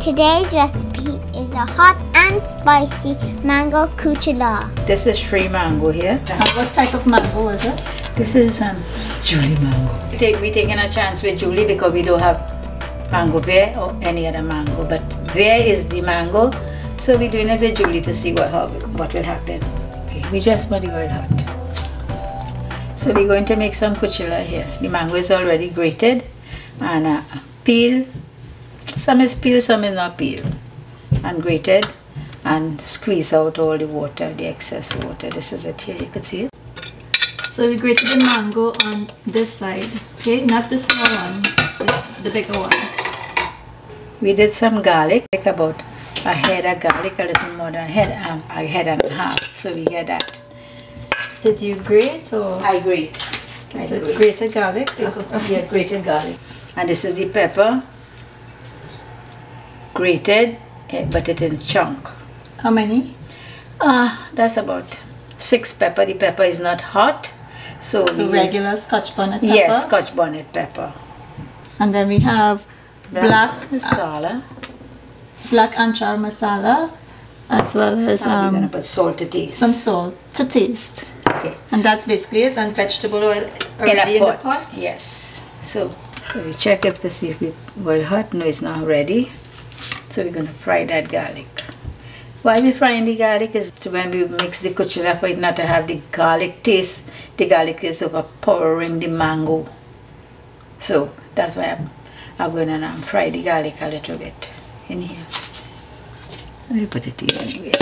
Today's recipe is a hot and spicy mango kuchela. This is free mango here. And what type of mango is it? This is um, Julie mango. We take, we taking a chance with Julie because we don't have mango vert or any other mango. But vert is the mango. So we're doing it with Julie to see what, how, what will happen. Okay, we just want the oil hot. So we're going to make some kuchela here. The mango is already grated and uh, peel some is peeled, some is not peeled. And grated and squeeze out all the water, the excess water. This is it here, you can see it. So we grated the mango on this side, okay? Not the small one, this, the bigger one. We did some garlic, like about a head of garlic, a little more than a head, um, a head and a half. So we get that. Did you grate or? I grate. I so it's grate. grated garlic? Yeah, grated garlic. And this is the pepper, grated, eh, but it in chunk. How many? Ah, that's about six pepper. The pepper is not hot, so, So we- regular scotch bonnet pepper? Yes, Scotch bonnet pepper. And then we have black, masala. black amchar masala as well as and we're gonna um, put salt to taste. some salt to taste. okay. And that's basically it. And vegetable oil In already a in, pot. the pot. Yes. So, so we check if to see if it well hot. No, it's not ready. So we're gonna fry that garlic. Why we frying the garlic is when we mix the kuchela for it not to have the garlic taste. The garlic is overpowering the mango. So that's why I'm, I'm going to fry the garlic a little bit in here. Let me put it here anyway.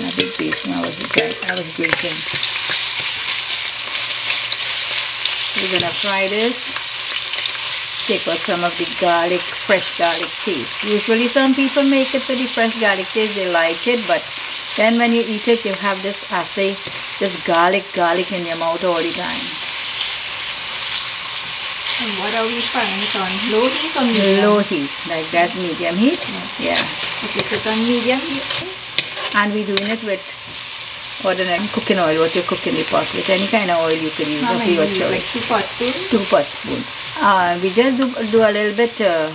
Not big piece now, I was, I was grating. We're gonna fry this. Take out some of the garlic, fresh garlic taste. Usually some people make it with the fresh garlic taste, they like it, but then when you eat it, you have this after this garlic, garlic in your mouth all the time. And what are we frying it on? Low heat or medium? Low heat, like that's medium heat. Yeah. Okay, so it's on medium heat. And we're doing it with ordinary cooking oil, what you cook in the pot with. Any kind of oil you can use How many your you use? Like two pot spoons? Two pot spoon. Uh, we just do, do a little bit uh,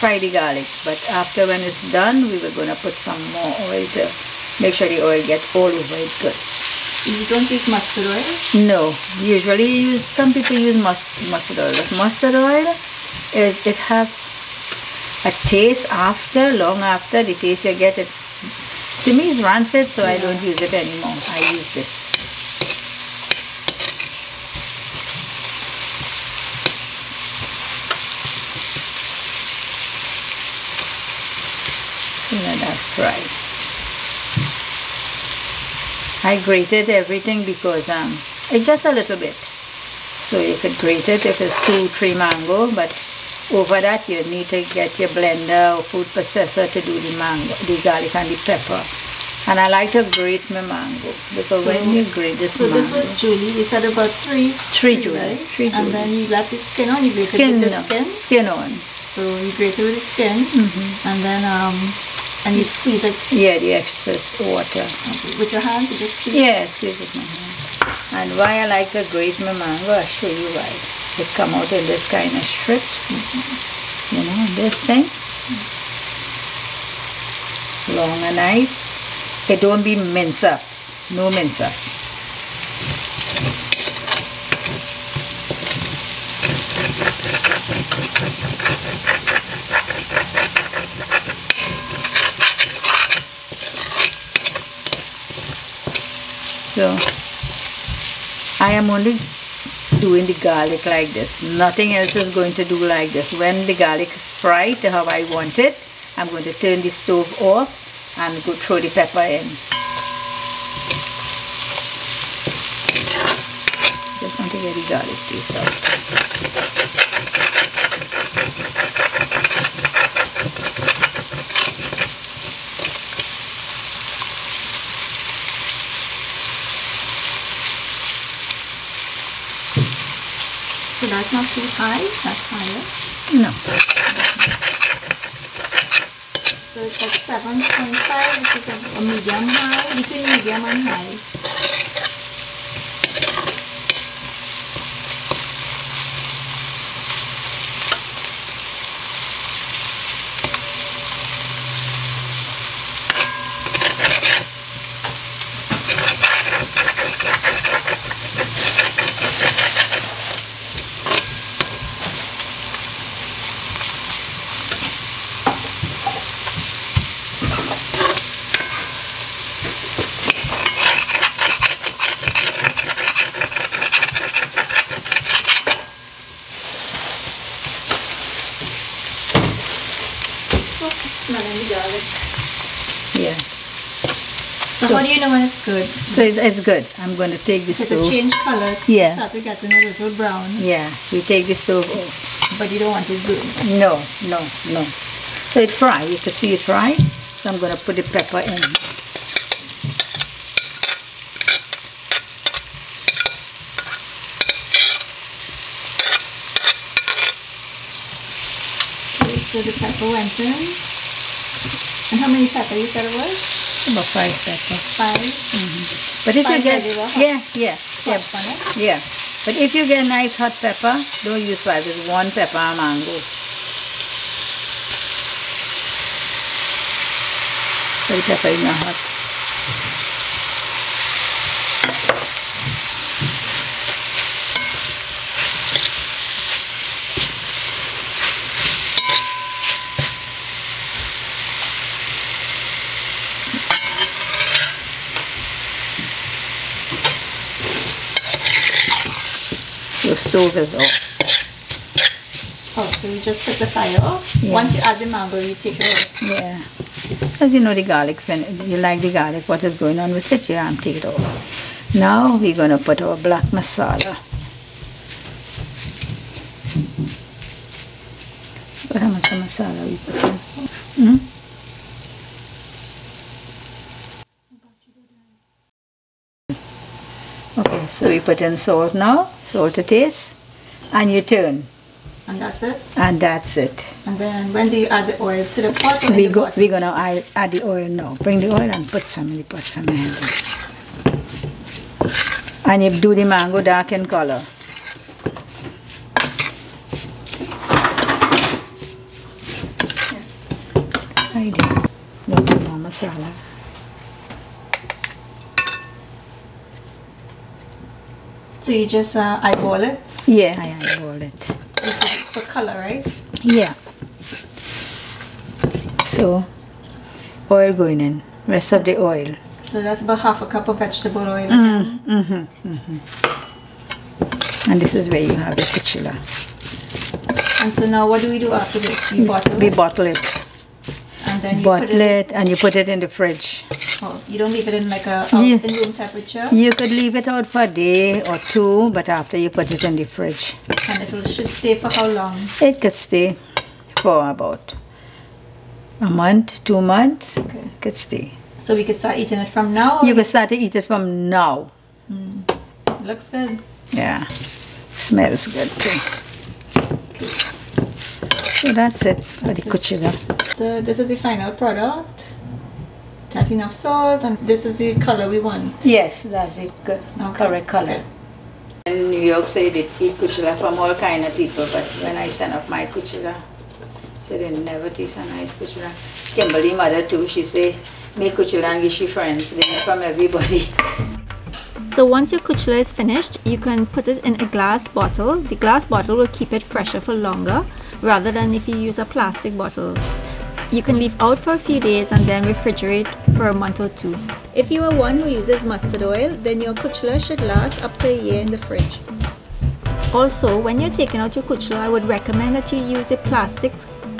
fry the garlic, but after when it's done, we were gonna put some more oil to make sure the oil get all over it good. You don't use mustard oil? No, usually you use, some people use must, mustard oil, but mustard oil is it have a taste after, long after the taste you get it. To me, it's rancid, so I don't use it anymore. I use this. Let fry. I grated everything because um, it's just a little bit. So you could grate it if it's two, three mango, but over that you need to get your blender or food processor to do the mango, the garlic and the pepper. And I like to grate my mango because when you grate this So mango, this was Julie. We said about three. Three Julie, right? three And then you left the skin on. You grated skin, with the skin. skin on. So you grate it with the skin. And then um, and you squeeze it Yeah, the excess water. okay, with your hands. You just squeeze. Yeah, squeeze it my hand. And why I like to grate my mango, I'll show you why. It come out in this kind of strip. You know, this thing. Long and nice. It don't be mince up. No mince up. So I am only doing the garlic like this. Nothing else is going to do like this. When the garlic is fried to how I want it, I'm going to turn the stove off and go throw the pepper in. Just want to get the garlic taste out. So that's not too high. That's higher. No. So it's point five, which is a, a medium high, between medium and high. And how do you know when it's good? So it's, it's good. I'm going to take the Because it stove. change color. Yeah. Start to getting a little brown. Yeah, we take the stove off. But you don't want it good. No, no, no. So it's fry. You can see it fry. So I'm going to put the pepper in. So the pepper went in. And how many pepper you said it was? About five pepper. Five. Mm-hmm. But if you Five get regular hot- yeah, yeah, yeah, Hot on it. yeah. But if you get nice hot pepper, don't use five. It's one pepper mango. The pepper is not hot. Stove is off. Oh, so you just took the fire off? Yeah. Once you add the mango, you take it off. Yeah. As you know the garlic, you like the garlic, what is going on with it, you have to take it off. Now we're going to put our black masala. But how much masala we put in? Hmm? Okay, so we put in salt now, salt to taste, and you turn, And that's it. and that's it. And then when do you add the oil to the pot We the go, bottom? we're gonna add, add the oil now. Bring the oil and put some in the pot for me. And you do the mango dark in color. I do. Little more masala. So you just uh, eyeball it Yeah, I eyeball it. so you put it for color, right? Yeah. So, oil going in. Rest of the oil. So that's about half a cup of vegetable oil. Mm-hmm. Mm-hmm. And this is where you have the kuchela. And so now what do we do after this? You bottle We it bottle it. and then you put it. it and you put it in the fridge. Oh, you don't leave it in like a out Yeah. in room temperature, You could leave it out for a day or two, but after you put it in the fridge, and it will, should stay for how long? it could stay for about a month, two months. Okay. Could stay. So we can start eating it from now. You can start to eat it from now. It looks good. Yeah, smells good too. So that's it for the kuchela. So this is the final product. It has enough salt, and this is the color we want. Yes, that's it. Good, Okay. correct color. In New York, say they eat kuchela from all kind of people, but when I send off my kuchela, say they never taste a nice kuchela. Kimberly mother too, she say make kuchela and give she friends. They make from everybody. So once your kuchla is finished, you can put it in a glass bottle. The glass bottle will keep it fresher for longer rather than if you use a plastic bottle. You can leave out for a few days and then refrigerate for a month or two. If you are one who uses mustard oil, then your kuchla should last up to a year in the fridge. Also, when you're taking out your kuchla, I would recommend that you use a plastic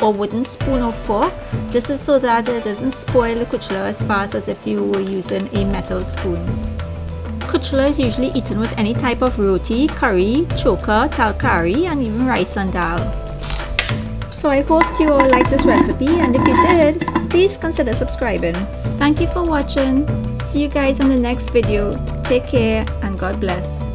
or wooden spoon or fork. This is so that it doesn't spoil the kuchla as fast as if you were using a metal spoon. Kuchla is usually eaten with any type of roti, curry, choka, talkari, and even rice and dal. So I hope you all like this recipe and if you did, please consider subscribing. Thank you for watching. See you guys on the next video. Take care and God bless.